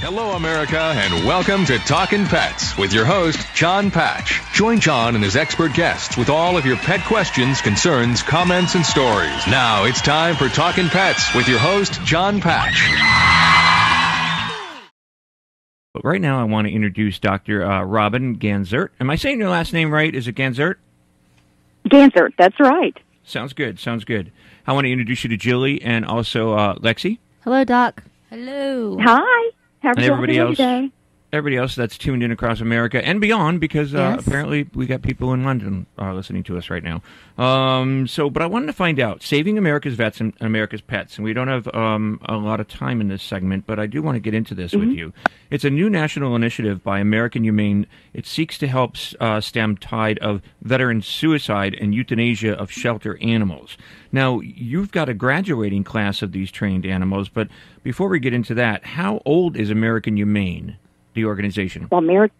Hello, America, and welcome to Talking Pets with your host, Jon Patch. Join John and his expert guests with all of your pet questions, concerns, comments, and stories. Now it's time for Talking Pets with your host, Jon Patch. But right now, I want to introduce Dr. Uh, Robin Ganzert. Am I saying your last name right? Is it Ganzert? Ganzert, that's right. Sounds good. Sounds good. I want to introduce you to Jilly and also uh, Lexi. Hello, Doc. Hello. Hi. How are and everybody else, today? Everybody else that's tuned in across America and beyond, because uh, Yes. apparently we got people in London uh, listening to us right now. Um, so, but I wanted to find out saving America's vets and America's pets, and we don't have um, a lot of time in this segment, but I do want to get into this with you. It's a new national initiative by American Humane. It seeks to help uh, stem tide of veteran suicide and euthanasia of shelter animals. Now, you've got a graduating class of these trained animals, but before we get into that, how old is American Humane, the organization? Well, Ameri-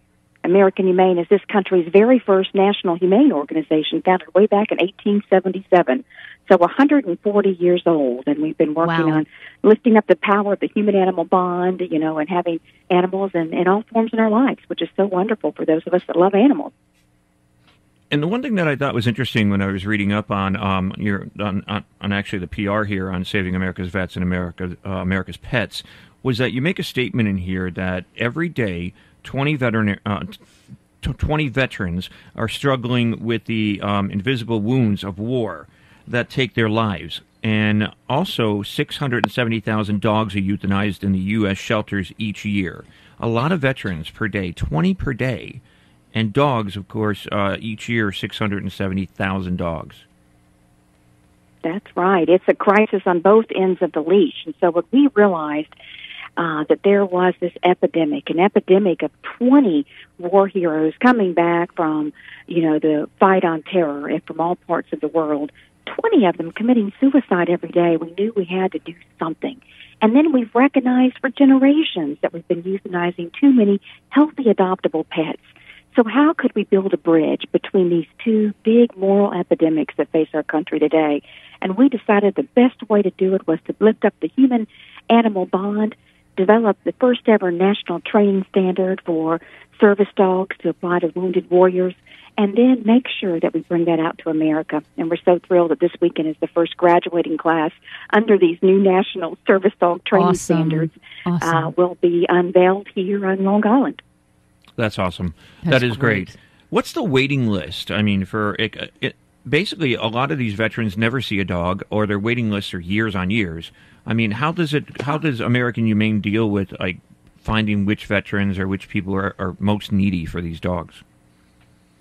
American Humane is this country's very first national humane organization, founded way back in 1877. So 140 years old, and we've been working Wow. on lifting up the power of the human-animal bond, you know, and having animals in, in all forms in our lives, which is so wonderful for those of us that love animals. And the one thing that I thought was interesting when I was reading up on um, your on, on, on actually the PR here on saving America's vets and America uh, America's pets was that you make a statement in here that every day twenty veteran uh, t- twenty veterans are struggling with the um, invisible wounds of war that take their lives. And also, 670,000 dogs are euthanized in the U.S. shelters each year. A lot of veterans per day, 20 per day and dogs, of course, uh, each year six hundred and seventy thousand dogs. That's right. It's a crisis on both ends of the leash. And so what we realized uh, that there was this epidemic, an epidemic of 20 war heroes coming back from, you know, the fight on terror and from all parts of the world. 20 of them committing suicide every day. We knew we had to do something. And then we've recognized for generations that we've been euthanizing too many healthy adoptable pets. So how could we build a bridge between these two big moral epidemics that face our country today? And we decided the best way to do it was to lift up the human animal bond, develop the first ever national training standard for service dogs to apply to wounded warriors, and then make sure that we bring that out to America. And we're so thrilled that this weekend is the first graduating class under these new national service dog training Awesome. standards Awesome. uh, will be unveiled here on Long Island. That's awesome. That's That is great. great. What's the waiting list? I mean, for it, it, basically, a lot of these veterans never see a dog, or their waiting lists are years on years. I mean, how does it? How does American Humane deal with like finding which veterans or which people are, are most needy for these dogs?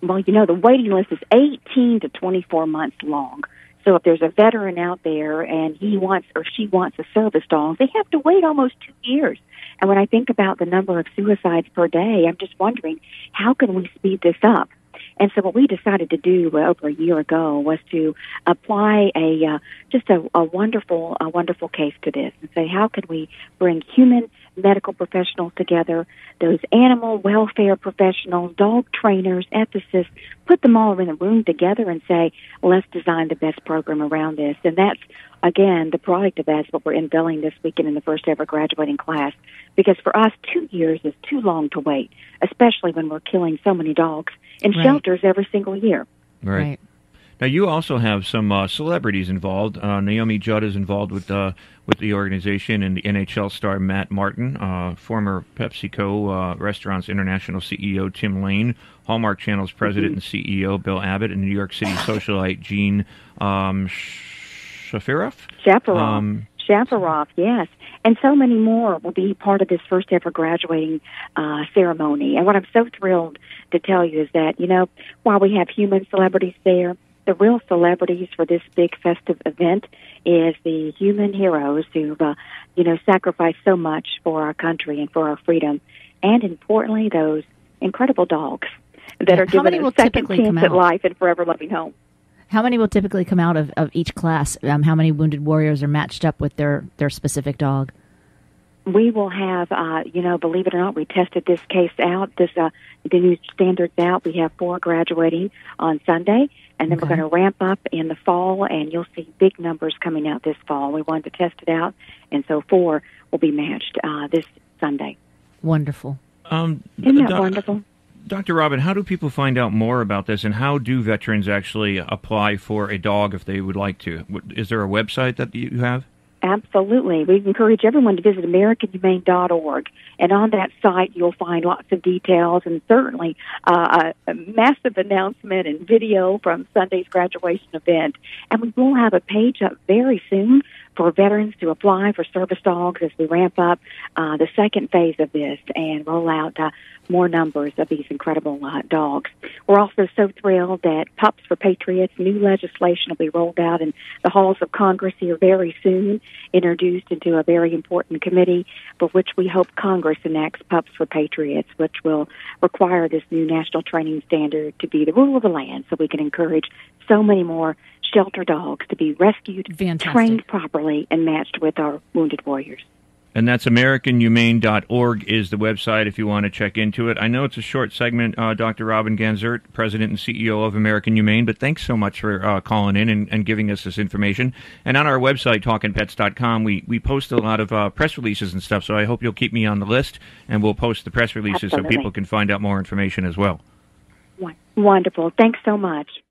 well, you know, the waiting list is 18 to 24 months long. So if there's a veteran out there and he wants or she wants a service dog, they have to wait almost two years. And when I think about the number of suicides per day, I'm just wondering how can we speed this up? And so what we decided to do over a year ago was to apply a uh, just a, a wonderful a wonderful case to this and say how can we bring human medical professionals together, those animal welfare professionals, dog trainers, ethicists, put them all in a room together and say, let's design the best program around this. And that's, again, the product of that is what we're unveiling this weekend in the first ever graduating class. Because for us, two years is too long to wait, especially when we're killing so many dogs in Right. shelters every single year. right. Now, you also have some uh, celebrities involved. Uh, Naomi Judd is involved with uh, with the organization, and the NHL star Matt Martin, uh, former PepsiCo uh, Restaurants International CEO Tim Lane, Hallmark Channel's president and CEO Bill Abbott, and New York City socialite Jean um, Shafiroff. Shaparov. Um, Shaparov, yes. And so many more will be part of this first ever graduating uh, ceremony. And what I'm so thrilled to tell you is that, you know, while we have human celebrities there, the real celebrities for this big festive event is the human heroes who've, uh, you know, sacrificed so much for our country and for our freedom. And importantly, those incredible dogs that Yeah, are how many given a second chance at life and forever loving home. How many will typically come out of, of each class? Um, how many wounded warriors are matched up with their, their specific dog? we will have, uh, you know, believe it or not, we tested this case out, this, uh, the new standards out. We have four graduating on Sunday, and then we're going to ramp up in the fall, and you'll see big numbers coming out this fall. We wanted to test it out, and so four will be matched uh, this Sunday. Wonderful. Um, Isn't that doc- wonderful? Dr. Robin, how do people find out more about this, and how do veterans actually apply for a dog if they would like to? Is there a website that you have? Absolutely. We encourage everyone to visit AmericanHumane.org. And on that site, you'll find lots of details and certainly uh, a, a massive announcement and video from Sunday's graduation event. And we will have a page up very soon for veterans to apply for service dogs as we ramp up uh, the second phase of this and roll out uh, more numbers of these incredible uh, dogs. We're also so thrilled that Pups for Patriots new legislation will be rolled out in the halls of Congress here very soon, introduced into a very important committee for which we hope Congress enacts Pups for Patriots, which will require this new national training standard to be the rule of the land so we can encourage so many more shelter dogs to be rescued, Fantastic. trained properly, and matched with our wounded warriors. And that's AmericanHumane.org is the website if you want to check into it. I know it's a short segment, uh, Dr. Robin Ganzert, President and CEO of American Humane, but thanks so much for uh, calling in and, and giving us this information. And on our website, talkingpets.com, we, we post a lot of uh, press releases and stuff, so I hope you'll keep me on the list, and we'll post the press releases so people can find out more information as well. Wonderful. Thanks so much.